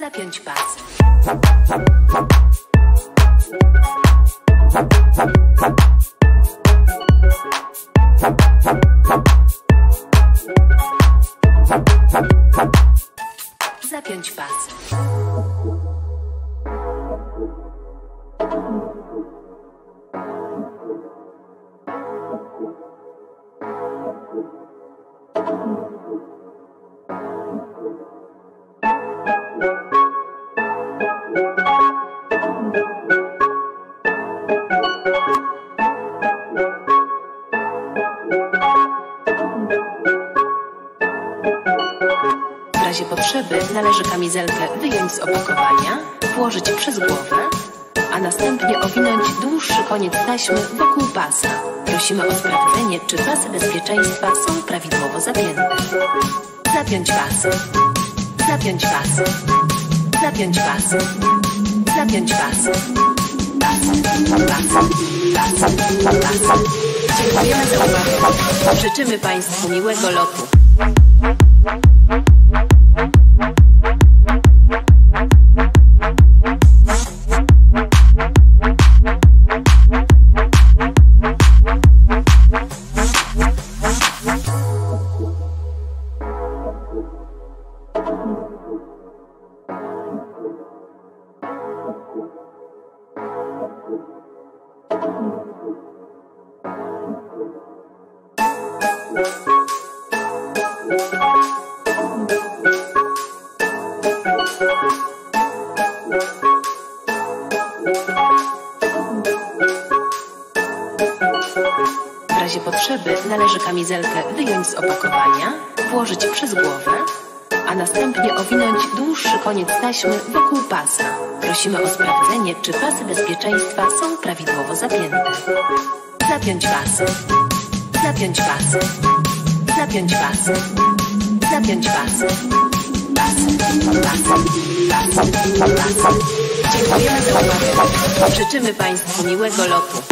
Zapiąć pasy. Zapiąć pasy. W razie potrzeby należy kamizelkę wyjąć z opakowania, włożyć przez głowę, a następnie owinąć dłuższy koniec taśmy wokół pasa. Prosimy o sprawdzenie, czy pasy bezpieczeństwa są prawidłowo zapięte. Zapiąć pasy. Zapiąć pasy. Zapiąć pasy. Zapiąć pasy. Pasy. Pasy. Pasy. Pasy. Życzymy Państwu miłego lotu. W razie potrzeby należy kamizelkę wyjąć z opakowania, włożyć przez głowę, a następnie owinąć dłuższy koniec taśmy wokół pasa. Prosimy o sprawdzenie, czy pasy bezpieczeństwa są prawidłowo zapięte. Zapiąć pasy. Zapiąć pasy. Zapiąć pasy. Zapiąć pasy. Pasy. Pasy. Pasy. Pasy. Dziękujemy za uwagę. Życzymy Państwu miłego lotu.